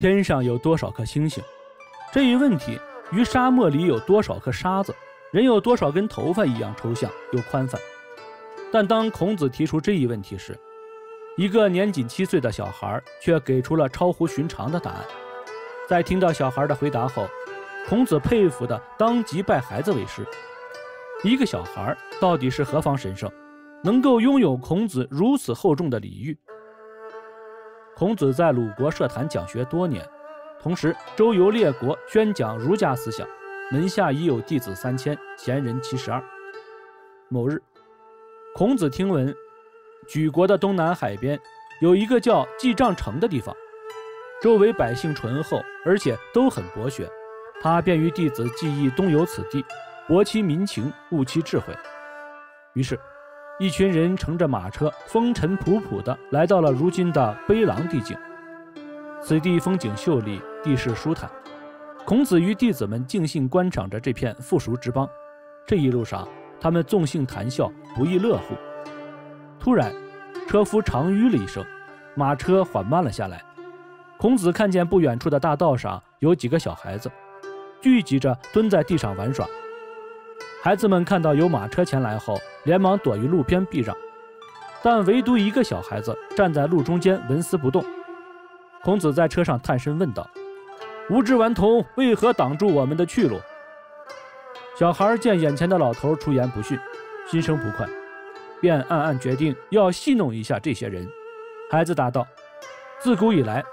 天上有多少颗星星？这一问题与沙漠里有多少颗沙子、人有多少根头发一样抽象又宽泛。但当孔子提出这一问题时，一个年仅七岁的小孩却给出了超乎寻常的答案。在听到小孩的回答后，孔子佩服的当即拜孩子为师。一个小孩到底是何方神圣，能够拥有孔子如此厚重的礼遇？孔子在鲁国设坛讲学多年，同时周游列国，宣讲儒家思想，门下已有弟子三千，贤人七十二。某日，孔子听闻，莒国的东南海边有一个叫季丈城的地方，周围百姓淳厚，而且都很博学，他便于弟子记忆东游此地，博其民情，悟其智慧。于是。一群人乘着马车，风尘仆仆地来到了如今的卑狼地境。此地风景秀丽，地势舒坦。孔子与弟子们静心观赏着这片富庶之邦。这一路上，他们纵兴谈笑，不亦乐乎。突然，车夫长吁了一声，马车缓慢了下来。孔子看见不远处的大道上有几个小孩子，聚集着蹲在地上玩耍。孩子们看到有马车前来后，连忙躲于路边避让，但唯独一个小孩子站在路中间纹丝不动。孔子在车上探身问道：“无知顽童，为何挡住我们的去路？”小孩见眼前的老头出言不逊，心生不快，便暗暗决定要戏弄一下这些人。孩子答道：“自古以来，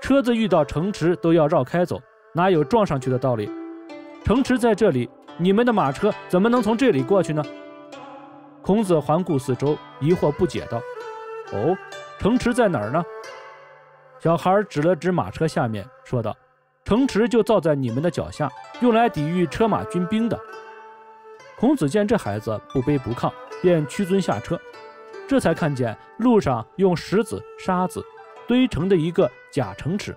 车子遇到城池都要绕开走，哪有撞上去的道理？城池在这里。”你们的马车怎么能从这里过去呢？孔子环顾四周，疑惑不解道：“哦，城池在哪儿呢？”小孩指了指马车下面，说道：“城池就造在你们的脚下，用来抵御车马军兵的。”孔子见这孩子不卑不亢，便屈尊下车，这才看见路上用石子、沙子堆成的一个假城池。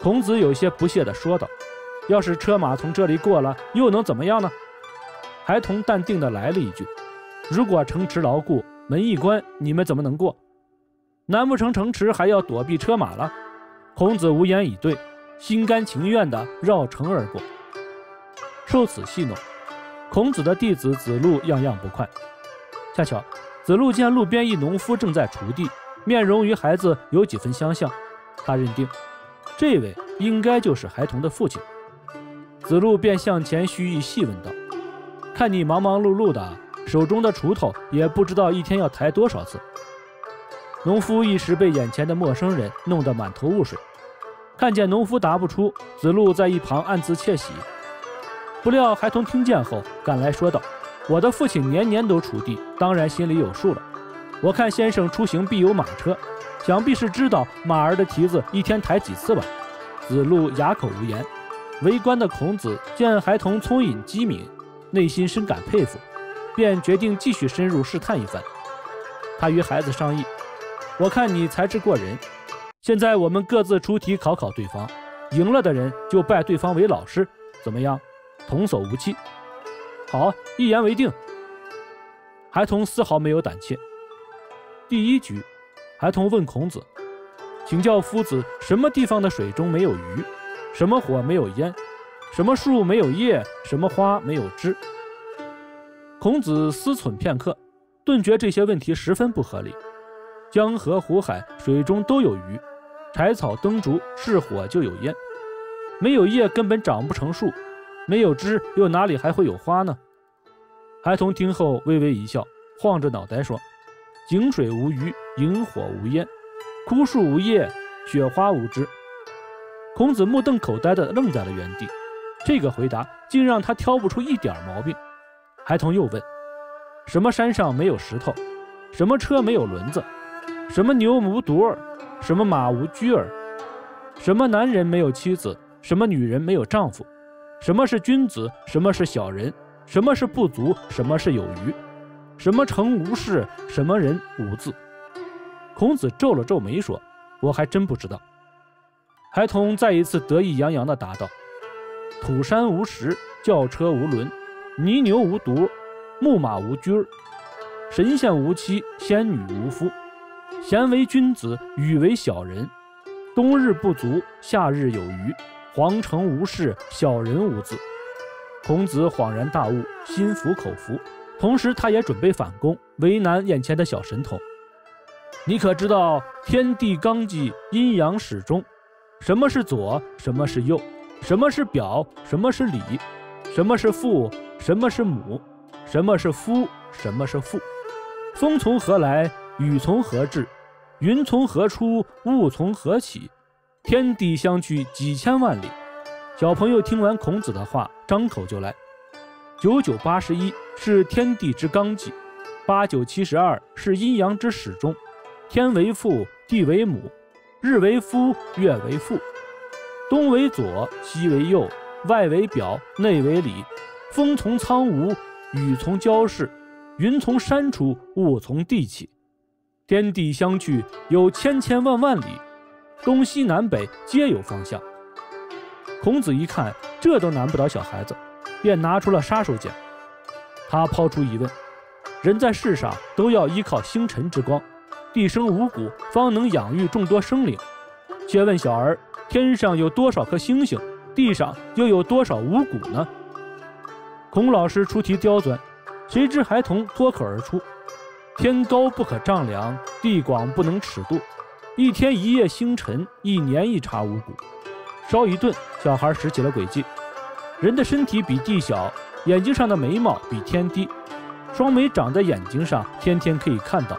孔子有些不屑地说道。要是车马从这里过了，又能怎么样呢？孩童淡定地来了一句：“如果城池牢固，门一关，你们怎么能过？难不成城池还要躲避车马了？”孔子无言以对，心甘情愿地绕城而过。受此戏弄，孔子的弟子子路样样不快。恰巧子路见路边一农夫正在锄地，面容与孩子有几分相像，他认定这位应该就是孩童的父亲。子路便向前虚意细问道：“看你忙忙碌碌的，手中的锄头也不知道一天要抬多少次。”农夫一时被眼前的陌生人弄得满头雾水。看见农夫答不出，子路在一旁暗自窃喜。不料孩童听见后赶来说道：“我的父亲年年都锄地，当然心里有数了。我看先生出行必有马车，想必是知道马儿的蹄子一天抬几次吧？”子路哑口无言。围观的孔子见孩童聪颖机敏，内心深感佩服，便决定继续深入试探一番。他与孩子商议：“我看你才智过人，现在我们各自出题考考对方，赢了的人就拜对方为老师，怎么样？童叟无欺。”好，一言为定。孩童丝毫没有胆怯。第一局，孩童问孔子：“请教夫子，什么地方的水中没有鱼？”什么火没有烟？什么树没有叶？什么花没有枝？孔子思忖片刻，顿觉这些问题十分不合理。江河湖海水中都有鱼，柴草灯烛是火就有烟，没有叶根本长不成树，没有枝又哪里还会有花呢？孩童听后微微一笑，晃着脑袋说：“井水无鱼，萤火无烟，枯树无叶，雪花无枝。”孔子目瞪口呆地愣在了原地，这个回答竟让他挑不出一点毛病。孩童又问：“什么山上没有石头？什么车没有轮子？什么牛无犊儿？什么马无驹儿？什么男人没有妻子？什么女人没有丈夫？什么是君子？什么是小人？什么是不足？什么是有余？什么成无事？什么人无字？”孔子皱了皱眉说：“我还真不知道。”孩童再一次得意洋洋地答道：“土山无石，轿车无轮，泥牛无犊，木马无驹，神仙无妻，仙女无夫，贤为君子，愚为小人，冬日不足，夏日有余。皇城无事，小人无子。孔子恍然大悟，心服口服。同时，他也准备反攻，为难眼前的小神童。你可知道天地纲纪，阴阳始终？什么是左？什么是右？什么是表？什么是里？什么是父？什么是母？什么是夫？什么是妇？风从何来？雨从何至？云从何出？雾从何起？天地相距几千万里。小朋友听完孔子的话，张口就来。九九八十一是天地之纲纪，八九七十二是阴阳之始终。天为父，地为母，日为夫，月为父。东为左，西为右，外为表，内为里。风从苍梧，雨从交氏，云从山出，雾从地起。天地相距有千千万万里。东西南北皆有方向。孔子一看，这都难不倒小孩子，便拿出了杀手锏。他抛出疑问：人在世上都要依靠星辰之光，地生五谷，方能养育众多生灵。且问小儿：天上有多少颗星星？地上又有多少五谷呢？孔老师出题刁钻，谁知孩童脱口而出：天高不可丈量，地广不能尺度。一天一夜星辰，一年一茬五谷。稍一顿，小孩使起了诡计。人的身体比地小，眼睛上的眉毛比天低，双眉长在眼睛上，天天可以看到。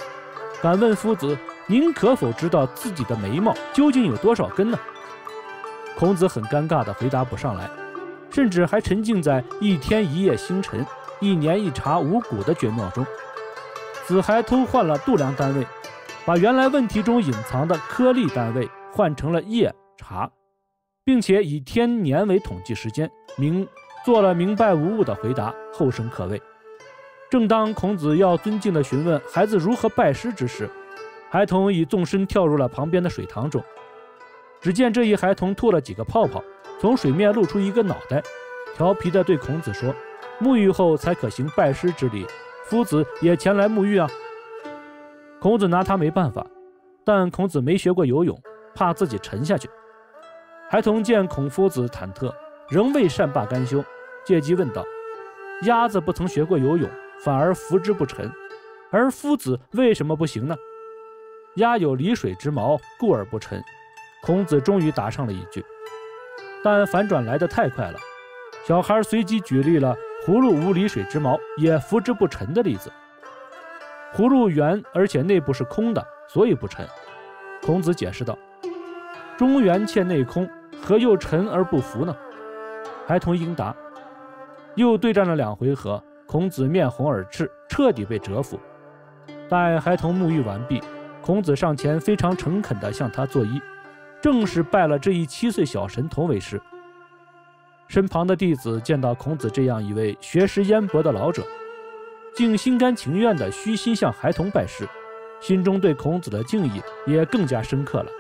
敢问夫子，您可否知道自己的眉毛究竟有多少根呢？孔子很尴尬地回答不上来，甚至还沉浸在一天一夜星辰，一年一茶五谷的绝妙中。子还偷换了度量单位。把原来问题中隐藏的颗粒单位换成了夜茶，并且以天年为统计时间，明做了明白无误的回答，后生可畏。正当孔子要尊敬地询问孩子如何拜师之时，孩童已纵身跳入了旁边的水塘中。只见这一孩童吐了几个泡泡，从水面露出一个脑袋，调皮地对孔子说：“沐浴后才可行拜师之礼，夫子也前来沐浴啊。”孔子拿他没办法，但孔子没学过游泳，怕自己沉下去。孩童见孔夫子忐忑，仍未善罢甘休，借机问道：“鸭子不曾学过游泳，反而浮之不沉，而夫子为什么不行呢？”鸭有离水之毛，故而不沉。孔子终于答上了一句，但反转来得太快了。小孩随即举例了葫芦无离水之毛，也浮之不沉的例子。葫芦圆，而且内部是空的，所以不沉。孔子解释道：“中圆且内空，何又沉而不浮呢？”孩童应答。又对战了两回合，孔子面红耳赤，彻底被折服。待孩童沐浴完毕，孔子上前非常诚恳地向他作揖，正式拜了这一七岁小神童为师。身旁的弟子见到孔子这样一位学识渊博的老者。竟心甘情愿地虚心向孩童拜师，心中对孔子的敬意也更加深刻了。